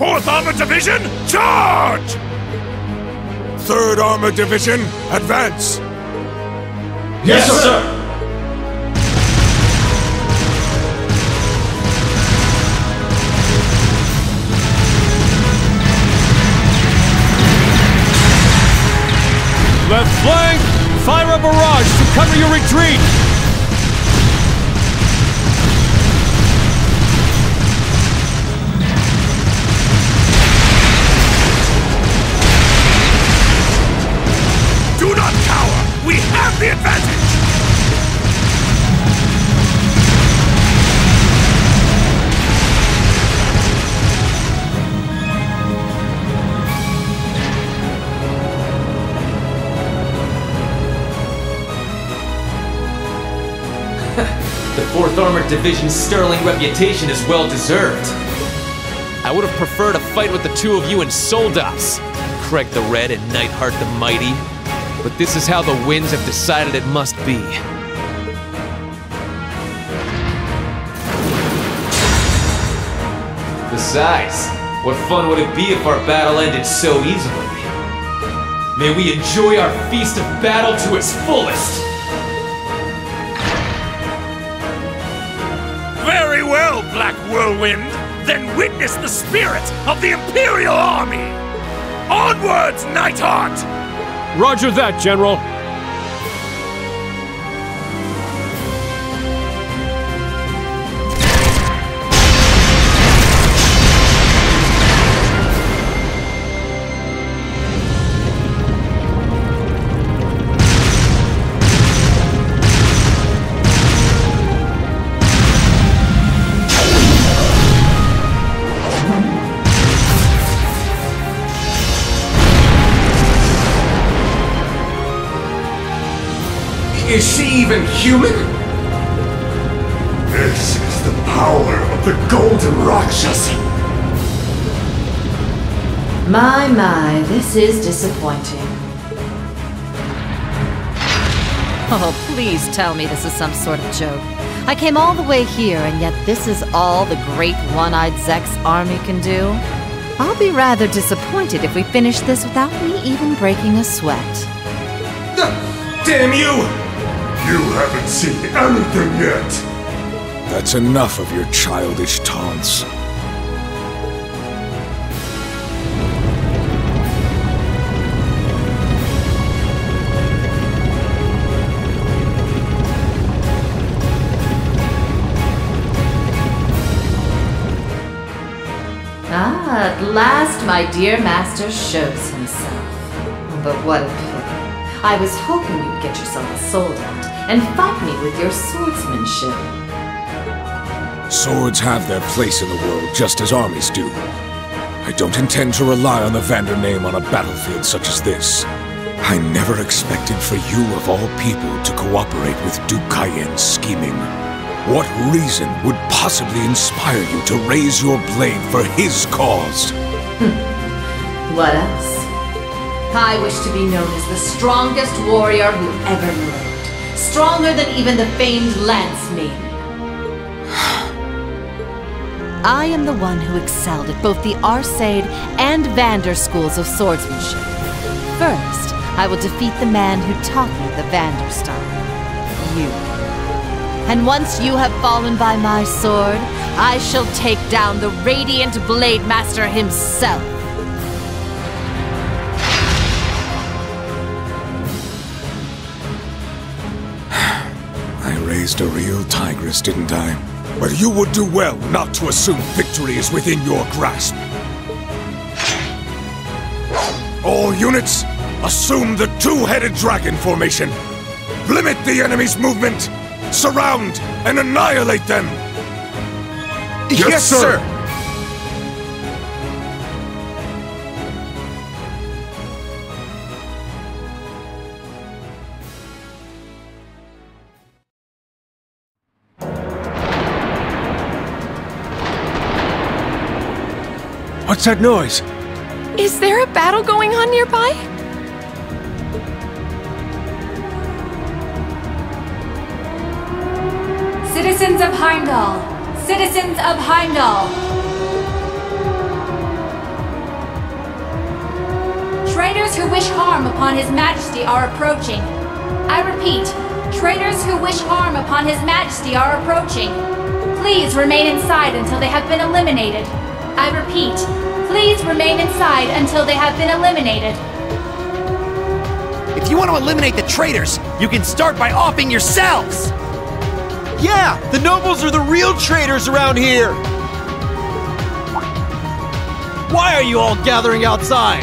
Fourth Armored Division, charge! Third Armored Division, advance! Yes, sir! Left flank! Fire a barrage to cover your retreat! 4th Armored Division's sterling reputation is well deserved. I would have preferred a fight with the two of you in Soldas, Craig the Red and Neithardt the Mighty. But this is how the winds have decided it must be. Besides, what fun would it be if our battle ended so easily? May we enjoy our feast of battle to its fullest! Black Whirlwind! Then witness the spirit of the Imperial Army! Onwards, Neithardt! Roger that, General. Is she even human? This is the power of the Golden Rakshasa. My, my, this is disappointing. Oh, please tell me this is some sort of joke. I came all the way here, and yet this is all the great one-eyed Zechs' army can do? I'll be rather disappointed if we finish this without me even breaking a sweat. Damn you! You haven't seen anything yet. That's enough of your childish taunts. Ah, at last my dear master shows himself. But what a pity. I was hoping you'd get yourself a sold out and fight me with your swordsmanship. Swords have their place in the world just as armies do. I don't intend to rely on the Vander name on a battlefield such as this. I never expected for you, of all people, to cooperate with Duke Cayenne's scheming. What reason would possibly inspire you to raise your blade for his cause? Hmm. What else? I wish to be known as the strongest warrior who ever lived. Stronger than even the famed Lance Maiden. I am the one who excelled at both the Arseid and Vander schools of swordsmanship. First, I will defeat the man who taught me the Vander style. You. And once you have fallen by my sword, I shall take down the Radiant Blade Master himself. Raised a real tigress, didn't I? But you would do well not to assume victory is within your grasp. All units, assume the two-headed dragon formation. Limit the enemy's movement. Surround and annihilate them. Yes, sir. What's that noise? Is there a battle going on nearby? Citizens of Heimdall! Citizens of Heimdall! Traitors who wish harm upon His Majesty are approaching. I repeat, traitors who wish harm upon His Majesty are approaching. Please remain inside until they have been eliminated. I repeat, please remain inside until they have been eliminated. If you want to eliminate the traitors, you can start by offing yourselves! Yeah, the nobles are the real traitors around here! Why are you all gathering outside?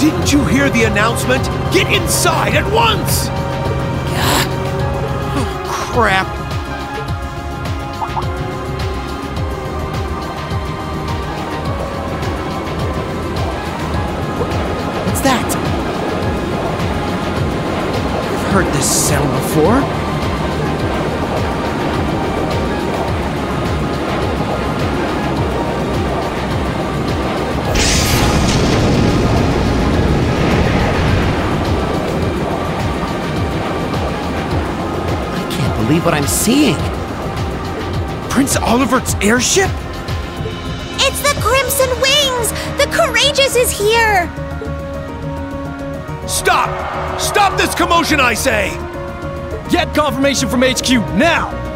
Didn't you hear the announcement? Get inside at once! Crap. What's that? I've heard this sound before. What I'm seeing. Prince Olivert's airship? It's the Crimson Wings! The Courageous is here! Stop! Stop this commotion, I say! Get confirmation from HQ now!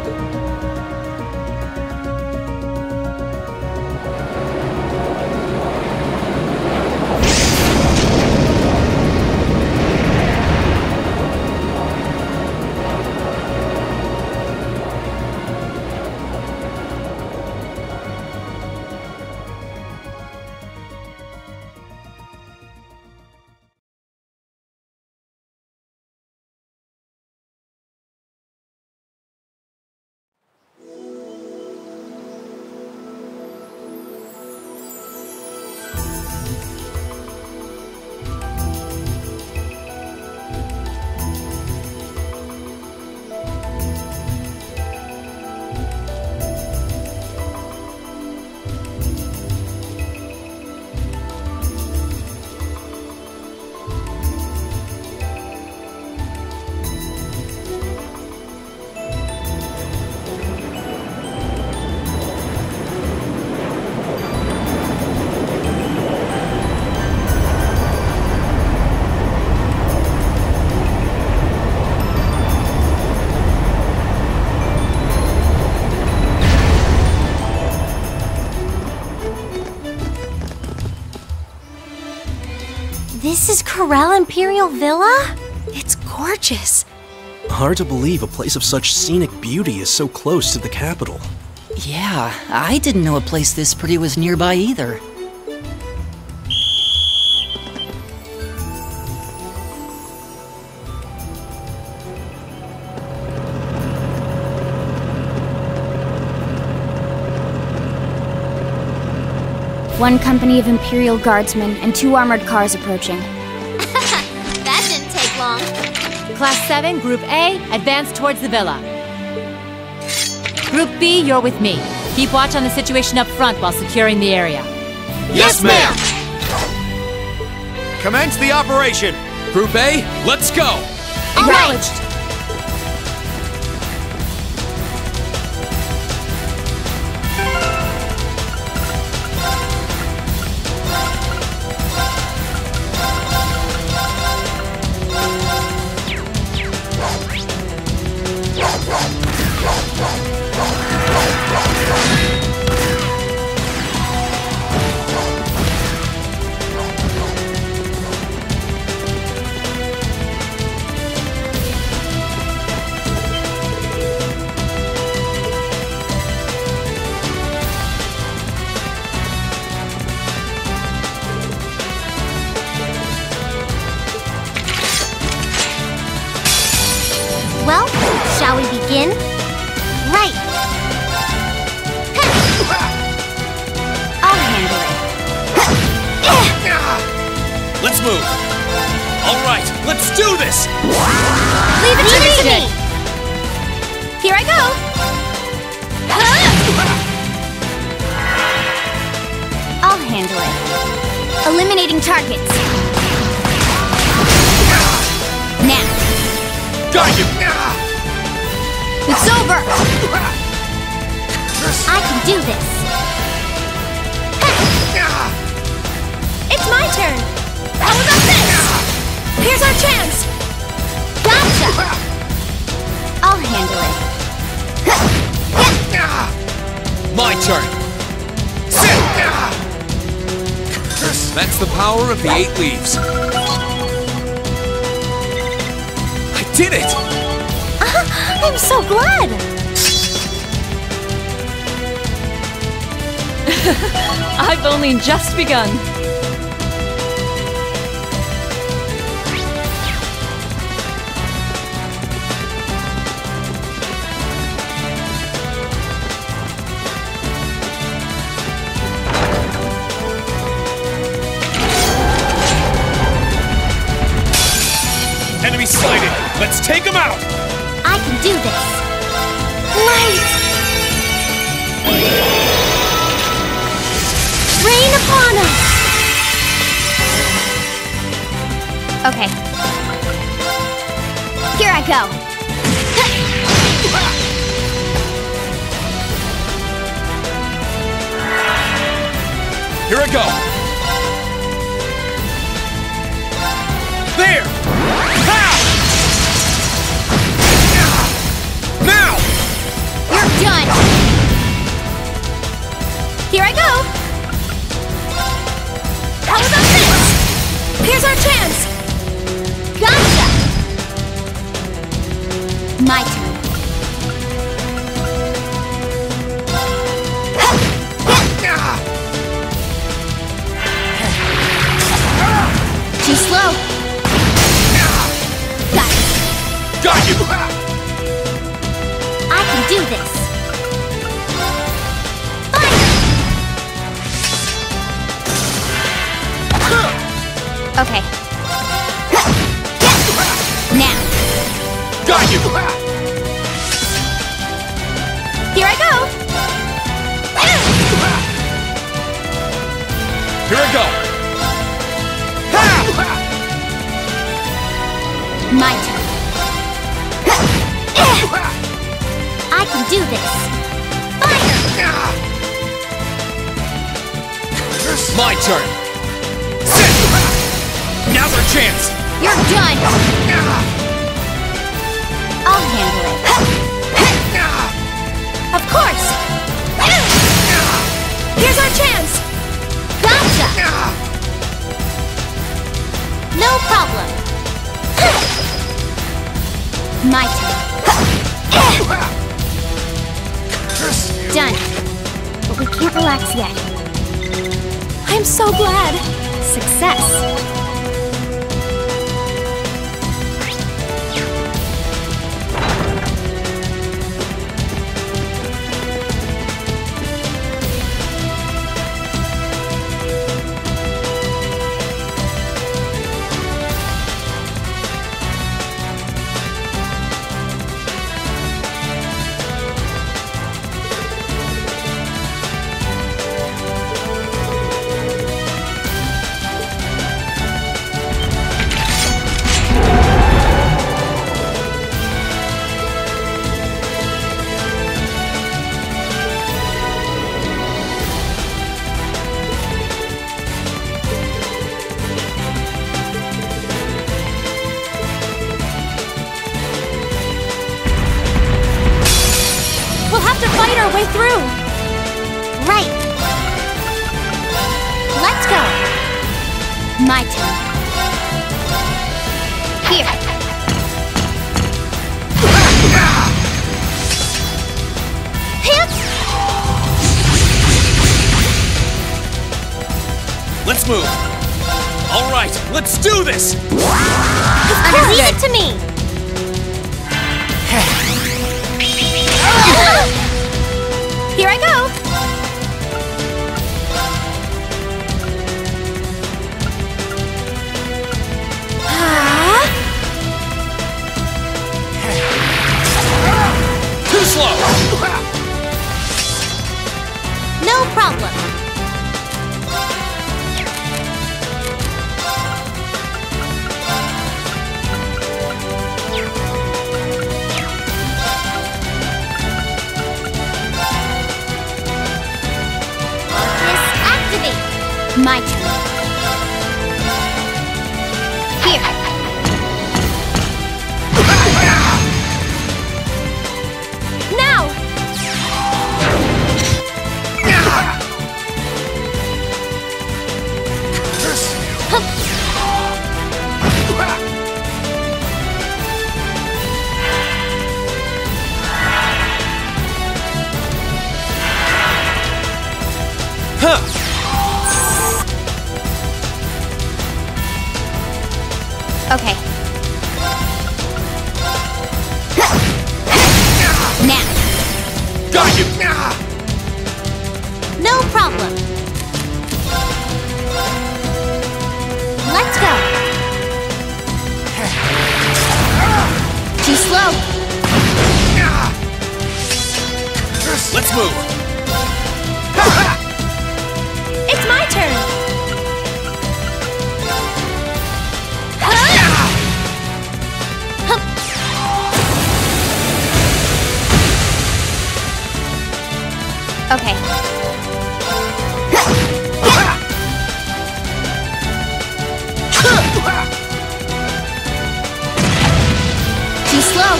This is Karel Imperial Villa? It's gorgeous. Hard to believe a place of such scenic beauty is so close to the capital. Yeah, I didn't know a place this pretty was nearby either. One company of Imperial Guardsmen and two armored cars approaching. Class 7, Group A, advance towards the villa. Group B, you're with me. Keep watch on the situation up front while securing the area. Yes, ma'am! Commence the operation! Group A, let's go! Acknowledged! I've only just begun. Enemy sighted! Let's take him out! I can do this. Light. Rain upon us. Okay. Here I go. Here I go! There! Pow! Now! You're done. Here I go. How about this? Here's our chance. Gotcha. My turn. Too slow. Got you! I can do this. Okay. Now. Got you! Here I go. Here I go! My turn. I can do this. Fire! My turn. Now's chance! You're done. I'll handle it. Of course. Here's our chance. Gotcha. No problem. My turn. Done. But we can't relax yet. I'm so glad. Success. problem. Arcus activate. My turn. Okay. Too slow.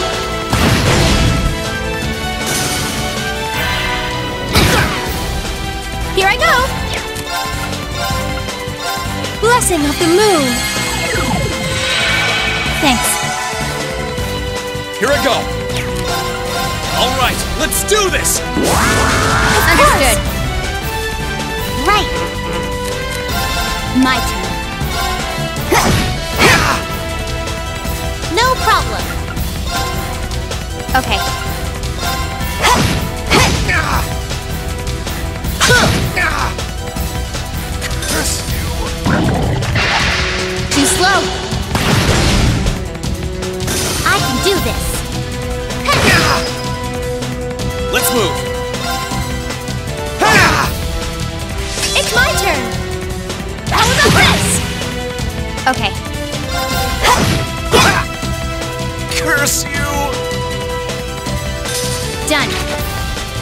Here I go. Blessing of the moon. Thanks. Here I go! Alright, let's do this! Understood. Right. My turn. No problem. Okay. Too slow. I can do this. Let's move! It's my turn. How about this? Okay. Curse you! Done.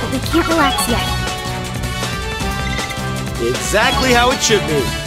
But we can't relax yet. Exactly how it should be.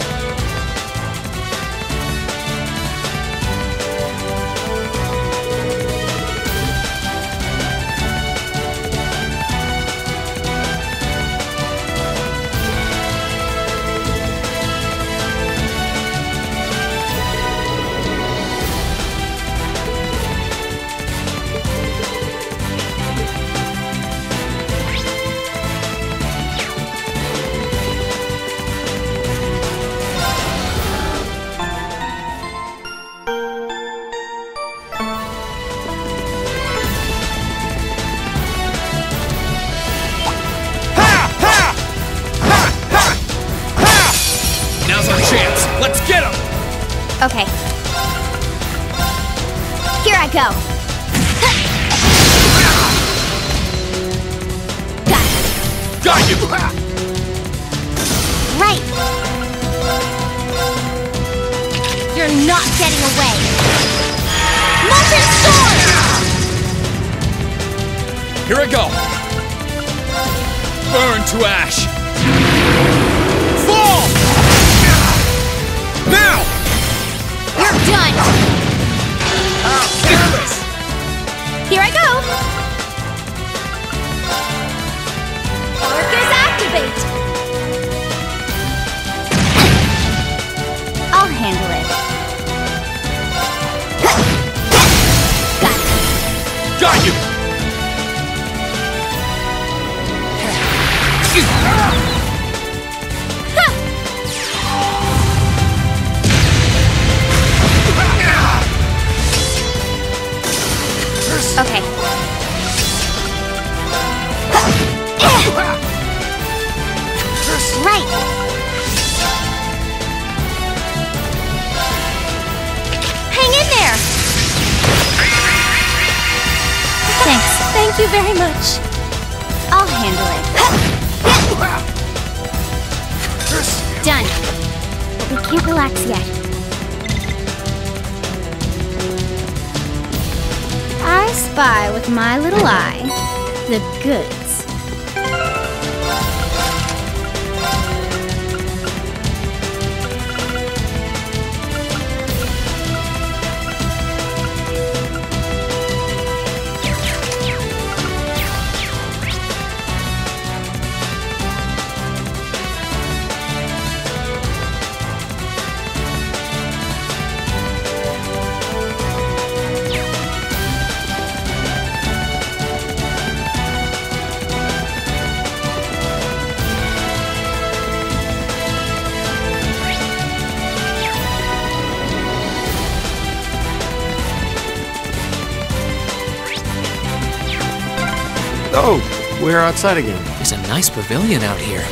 We're outside again. There's a nice pavilion out here.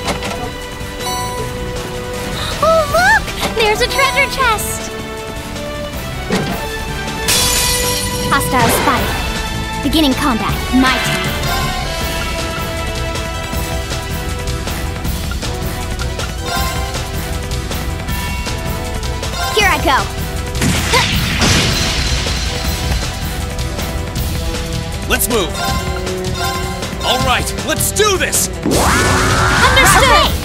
Oh, look! There's a treasure chest! Hostile spotted. Beginning combat. My turn. Here I go. Let's move. All right, let's do this. Understood!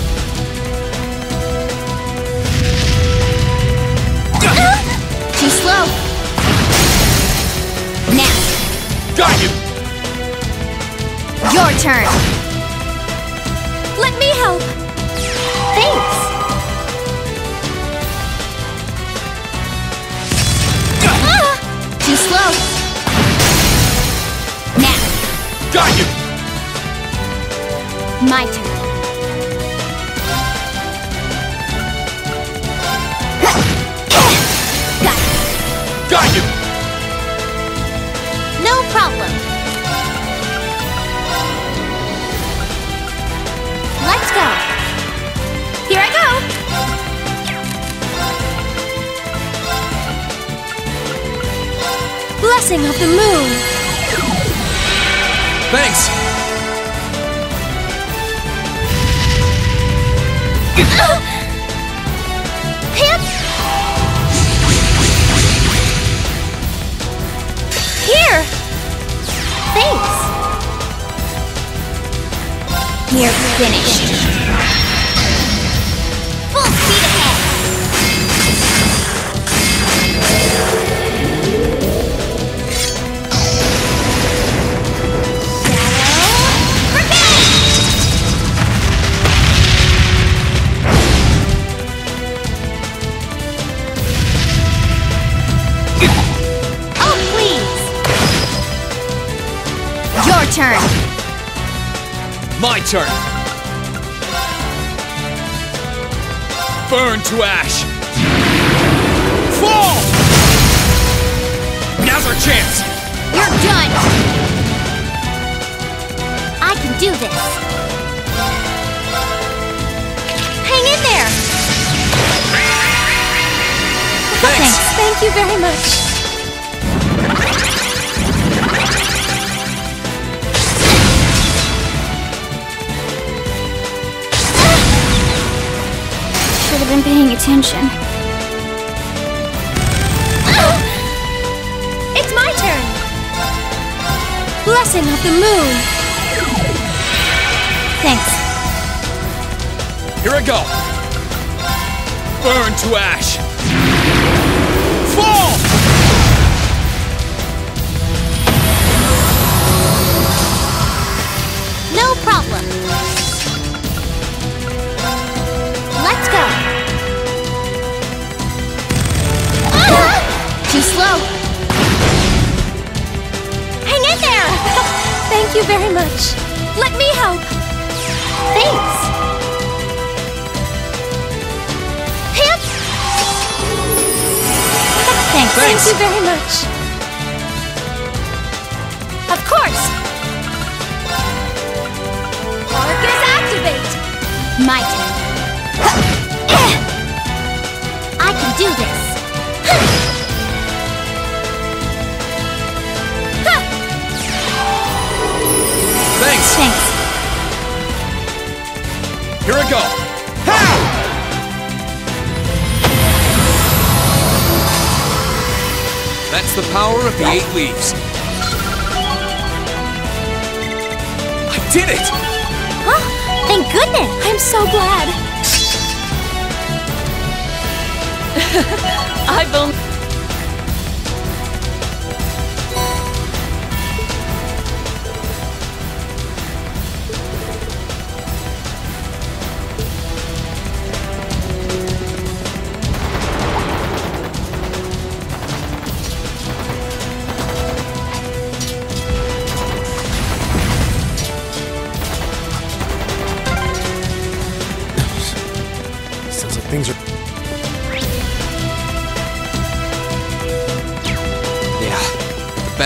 Too slow. Now. Got you. Your turn. Let me help. Thanks. Ah! Too slow. Now. Got you. My Thank you very much. Should have been paying attention. It's my turn. Blessing of the moon. Thanks. Here I go. Burn to ash. Thank you very much. Let me help. Thanks. Hip. Thanks. Thank you very much. Of course. Arcus activate! My turn. I can do this. The power of the eight leaves. I did it! Huh? Thank goodness. I'm so glad. I've only.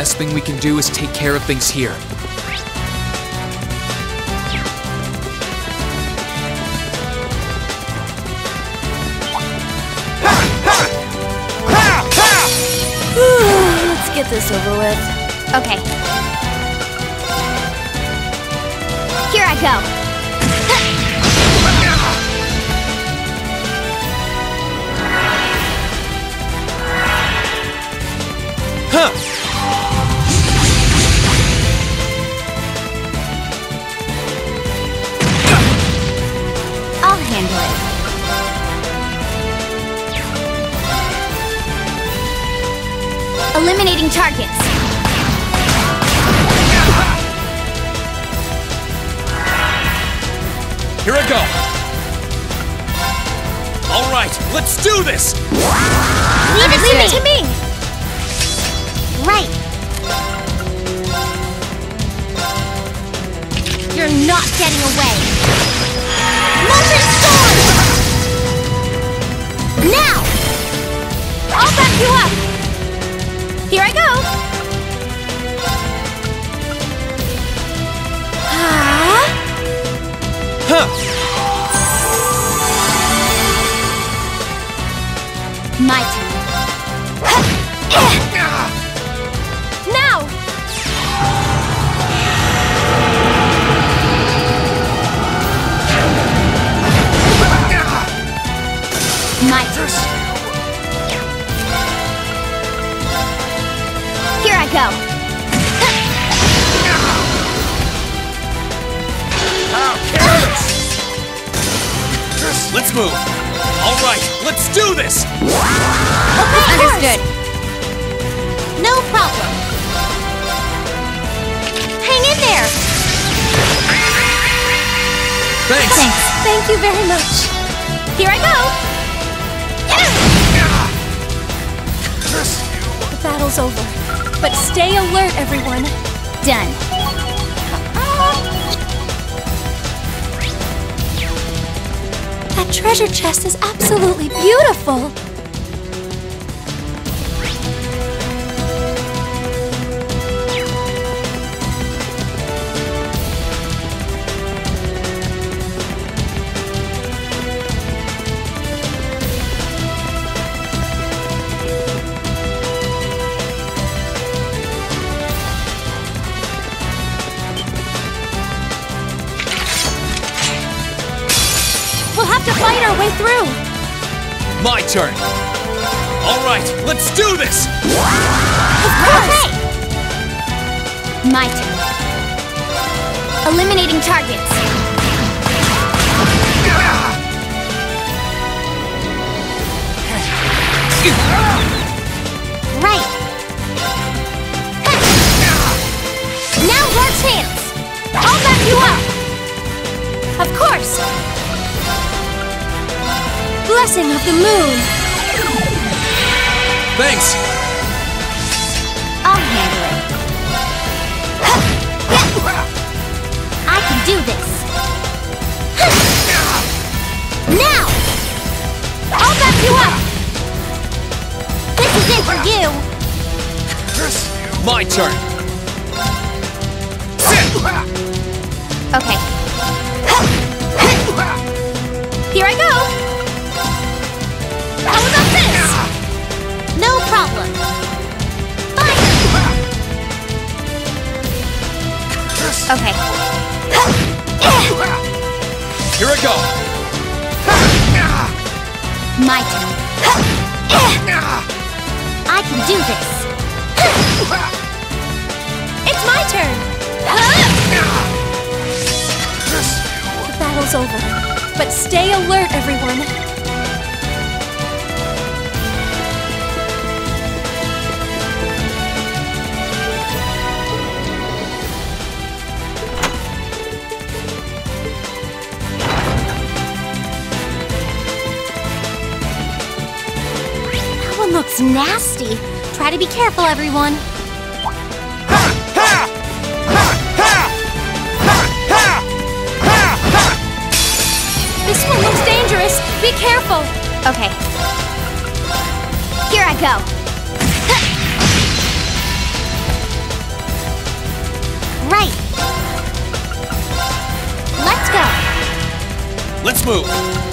best thing we can do is take care of things here. Let's get this over with. Okay. Here I go. Targets. Here I go! Alright, let's do this! Leave it, leave it to me. Right. You're not getting away. Molten Storm! Now! I'll back you up! Let's move! Alright, let's do this! Understood. No problem. Hang in there. Thanks! Thanks. Thank you very much. Here I go. The battle's over. But stay alert, everyone. Done. That treasure chest is absolutely beautiful. My turn! Alright, let's do this! Okay. My turn. Eliminating targets. Blessing of the moon. Thanks! I'll handle it. I can do this. Now! I'll back you up! This is it for you! My turn! Okay. Here I go! How about this? No problem. Fire! Okay. Here I go! My turn. I can do this. It's my turn. The battle's over. But stay alert, everyone. Looks nasty. Try to be careful, everyone. This one looks dangerous. Be careful. Okay. Here I go. Right. Let's go. Let's move!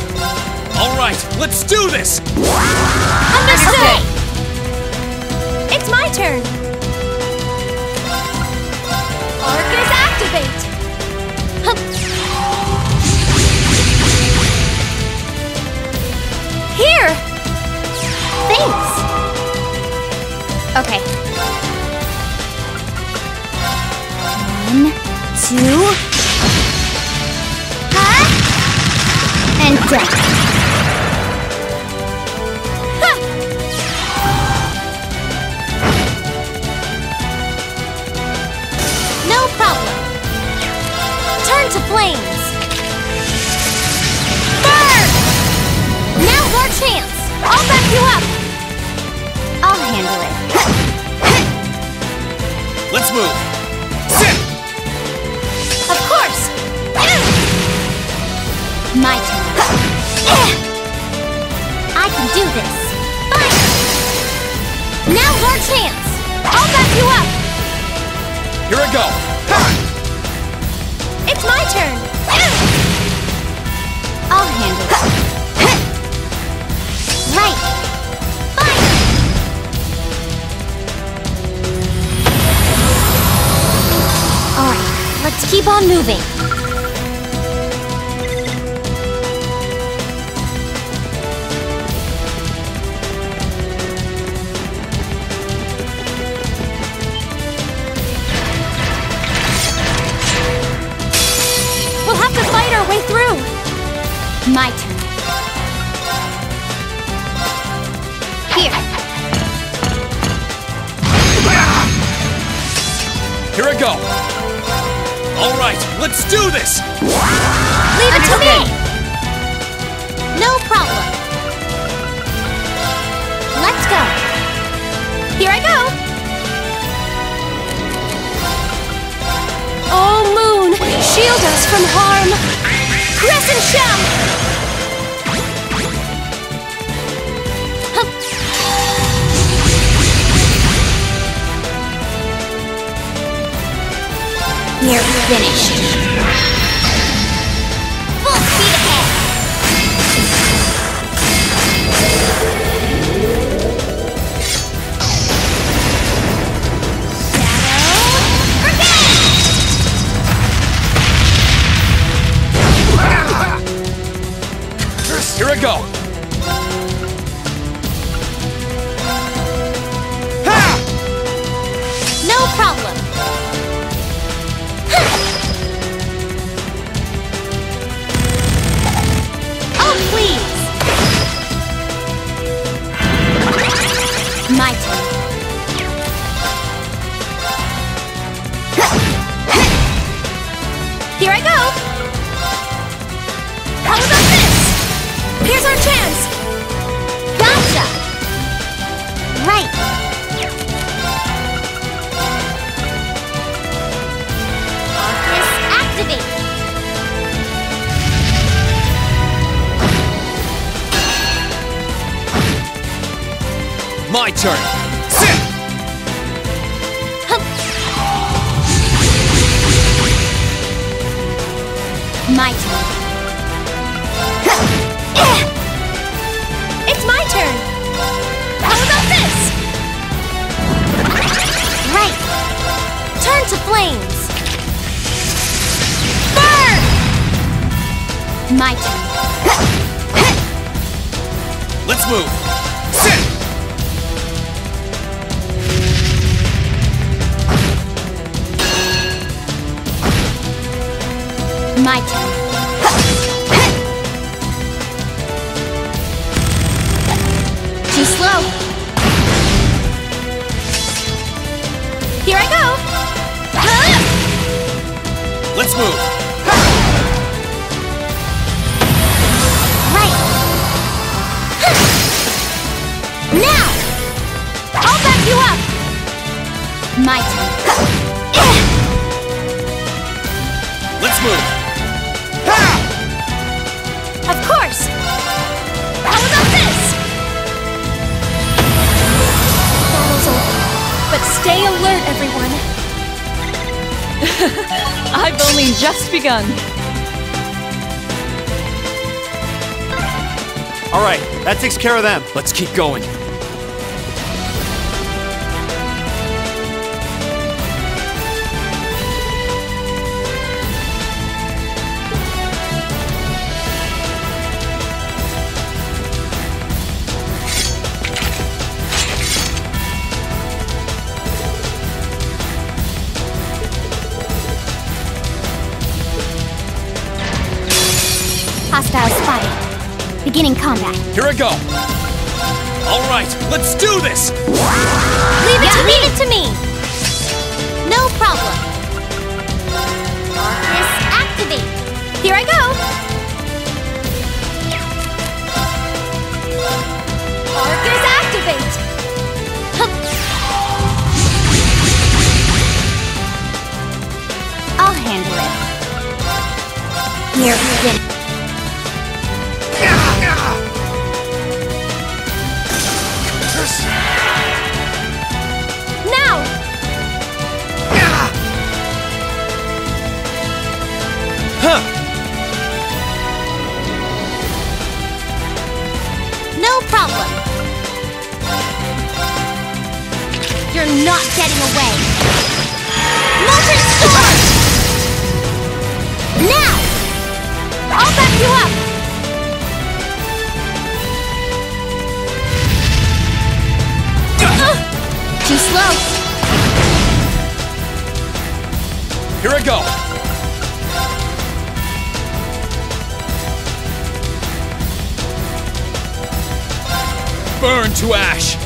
Alright, let's do this! Understood. It's my turn. Arcus activate! Here! Thanks. Okay. One, two. Huh? And done. Turn to flames. Burn! Now's our chance. I'll back you up. I'll handle it. Let's move. Sit! Of course. My turn. I can do this. Fine. Now's our chance. I'll back you up. Here I go. It's my turn. I'll handle it. Right. Fine. All right, let's keep on moving. You're finished. My turn. Let's move. My turn. Too slow. Here I go! Let's move. You up! My turn. Let's move. Of course! How about this? Battle's over. But stay alert, everyone. I've only just begun. All right, that takes care of them. Let's keep going. Combat. Here I go. All right, let's do this. Leave it to leave it to me. No problem. Arcus activate. Here I go. Arcus activate. Hup. I'll handle it. Here, begin. Getting away. Molten Storm! Now! I'll back you up! Too slow. Here I go. Burn to ash.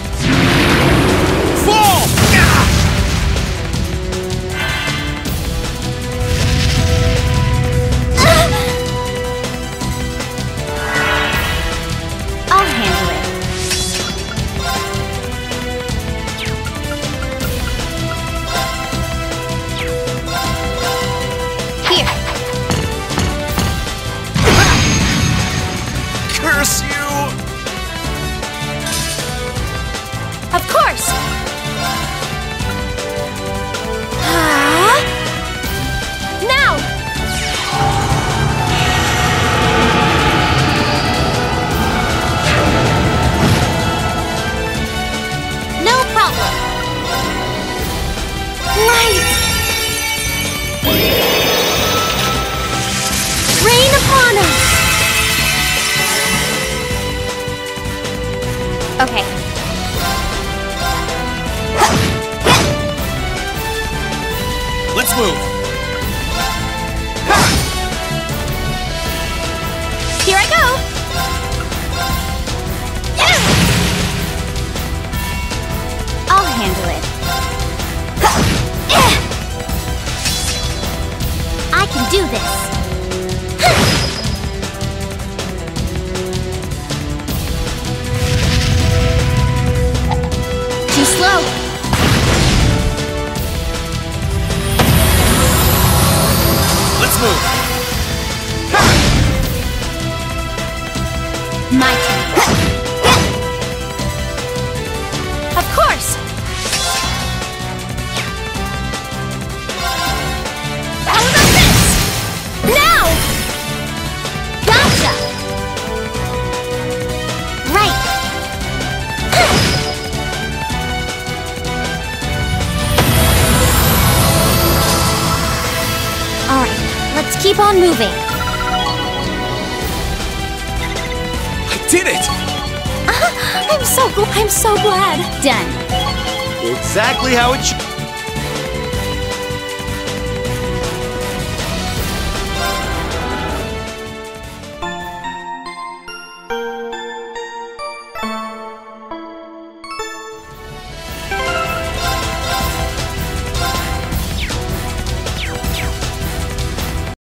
Exactly how it should.